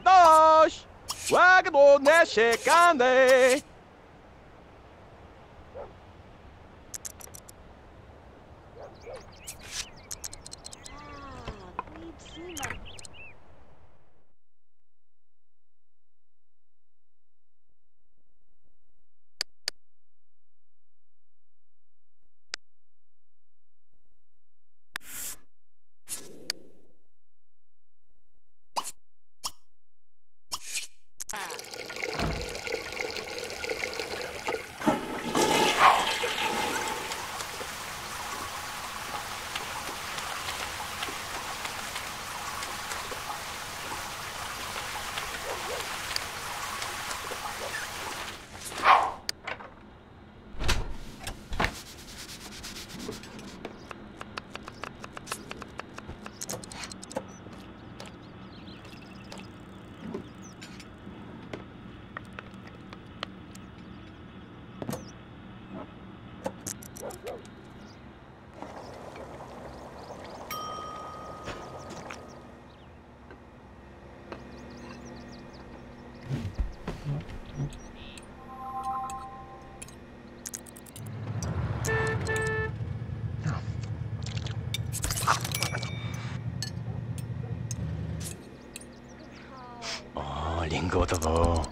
Donne guardas, vagabonde 走走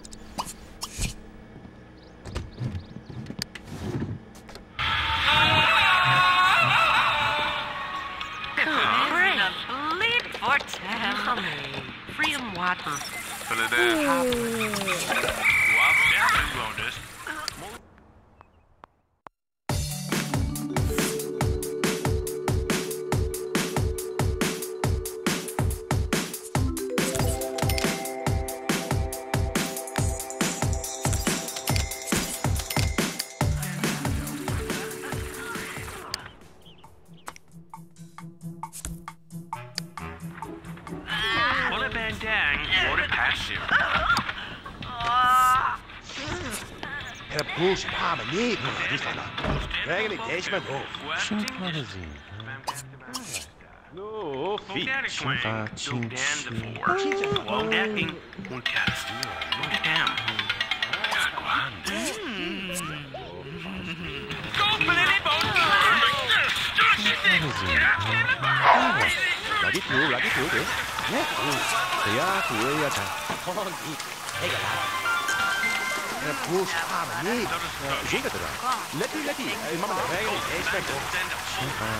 Niet meer is dat. Eigenlijk deze maar hoofd. Chimpanzee. No, feet. Chimpanzee. Un terzo. Un dam. Caguando. Company di bomba! 라디 두, 라디 두, 네? 네? 야, 두야, 자. 허니, 해가 나. Prost. Aber nee, so bitte da. Letti, Letti. Mama, hey, hey, schmeckt. Chinchanga.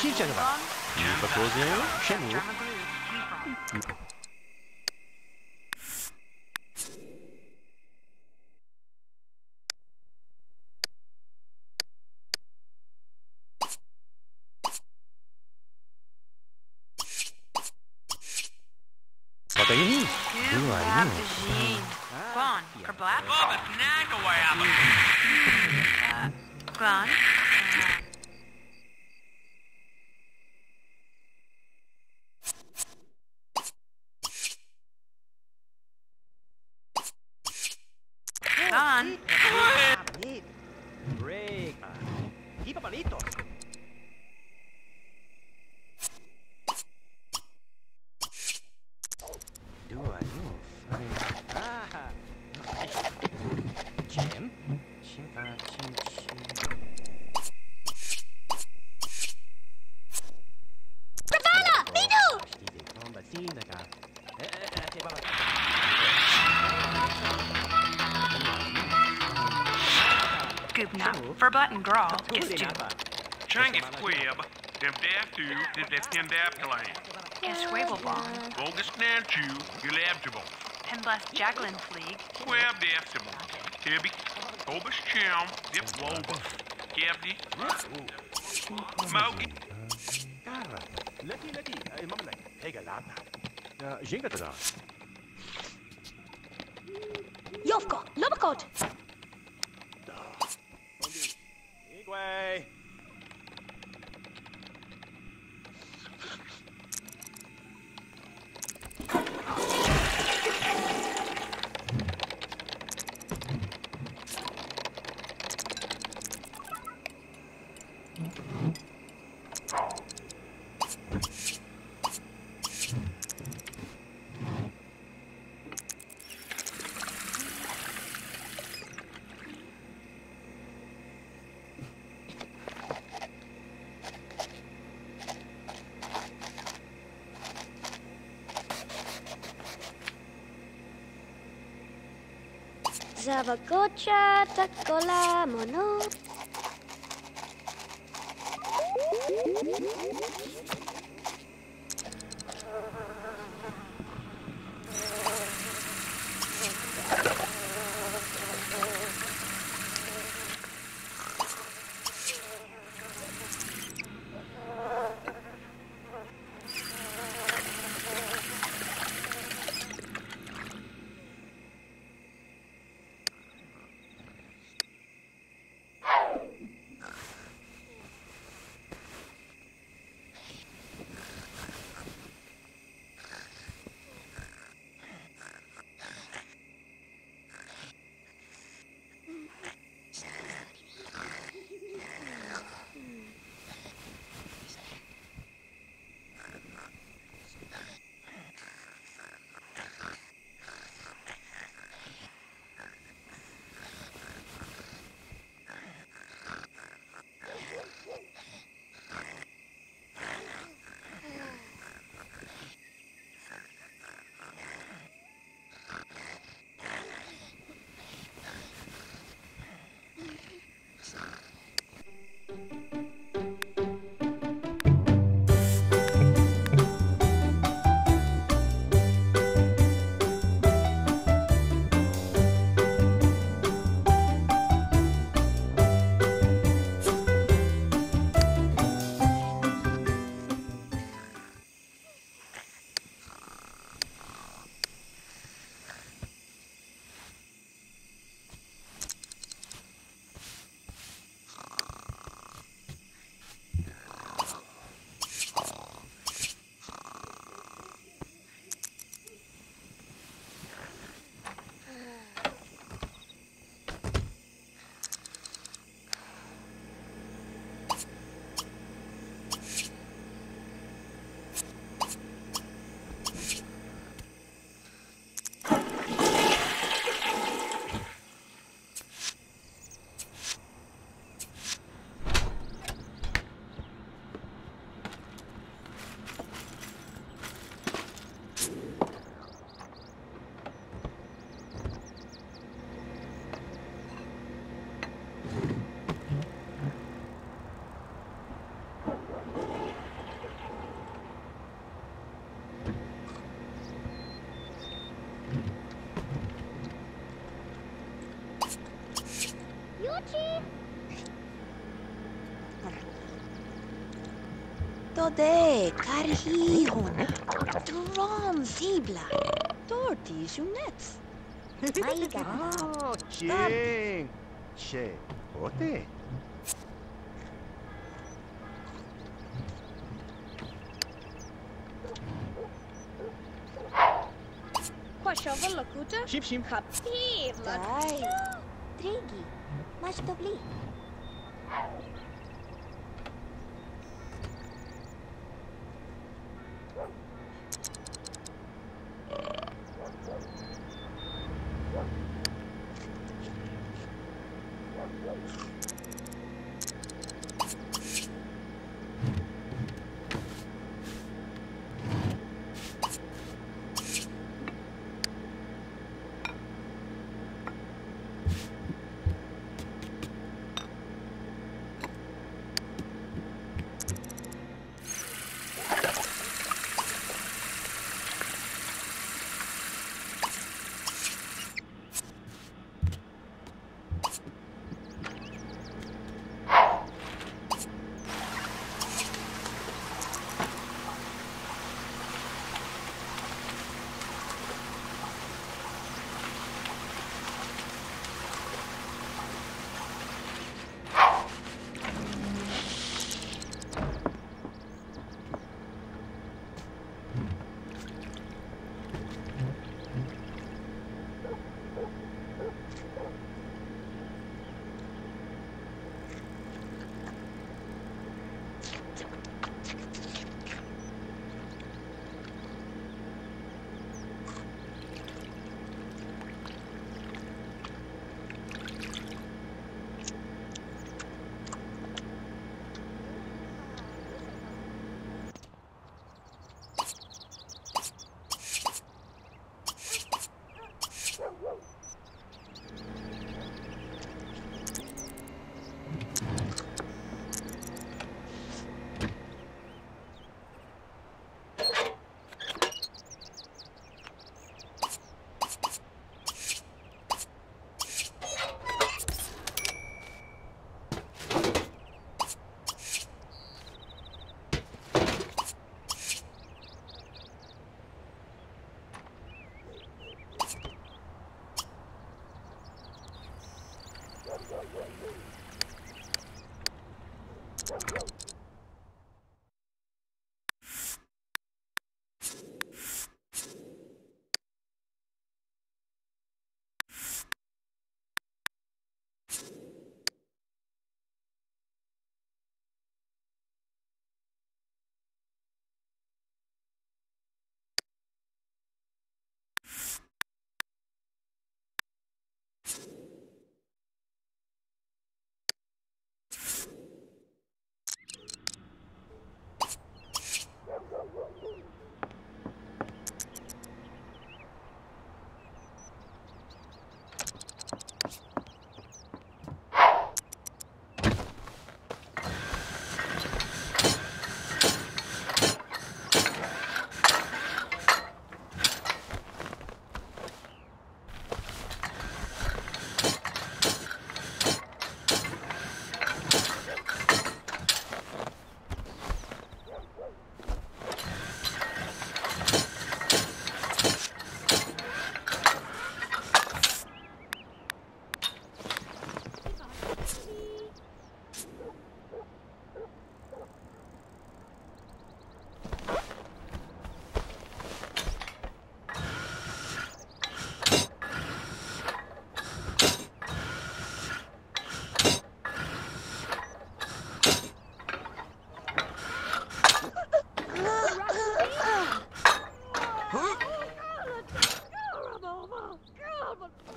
Chinchanga. Chinchanga. Chinchanga. Chinchanga. Não vai. Chimpa, cozinho, chenu. Bota aí, Rinho. Good lab, Jean. Goobna. Verbut and Grawl. Is Tutti do. napa. Changi squib. Dem daft do, dem daft dem daft lane. Is Schwabelbong. Bogus nanchu, you labjable. Penbless Jaglin Fleeg. Squab daftable. Tibby. Obus chum, dip woba. Gabdi. Mogi. Cara, leti, leti. Eh, mamma lei. Hega lana. Ja, zinga te da. Jofko! Lobakot! Igwe. Zavagocha takola mono. Today, karhihun, trom sibla, torti shunets. Maiga. King, che, ote. Пошёва лакута. Шип-шип. Хапи, лакута. Дай. Триги. Маш добли. Thank you.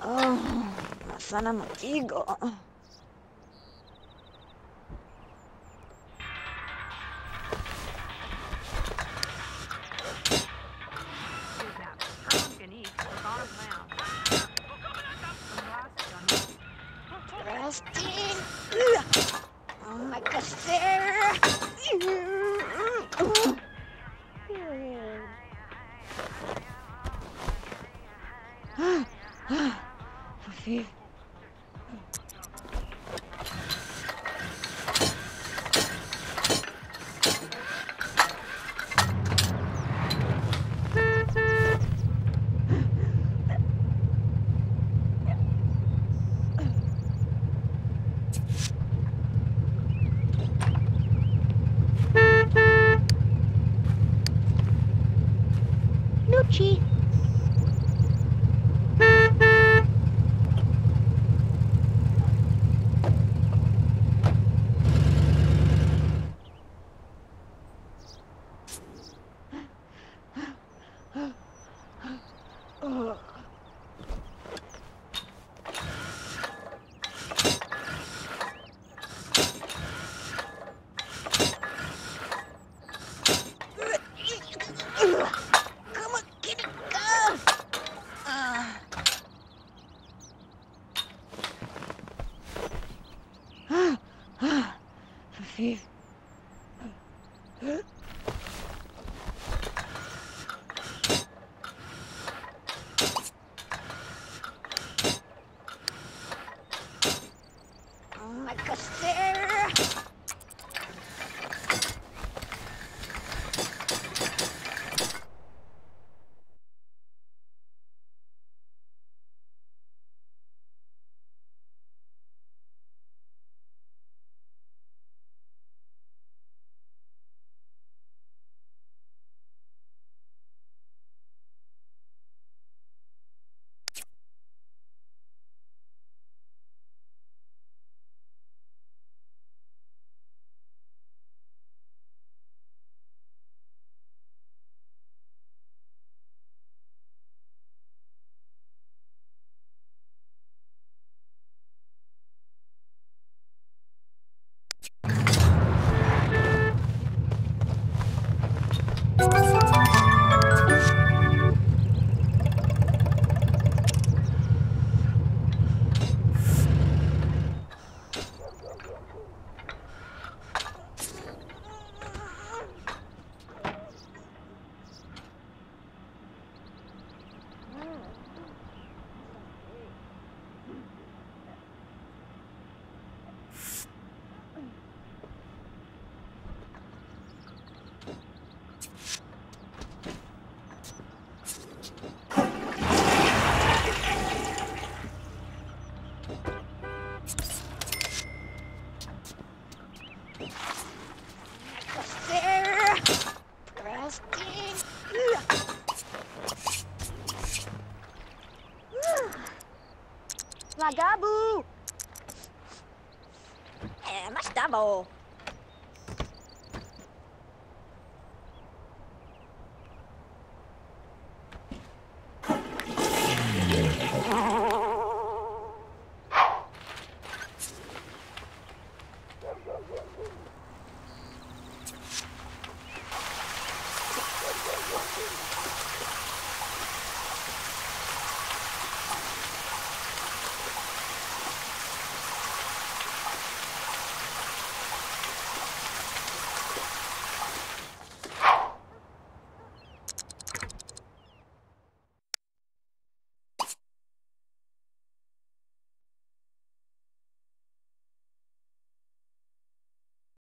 Oh, sana eagle.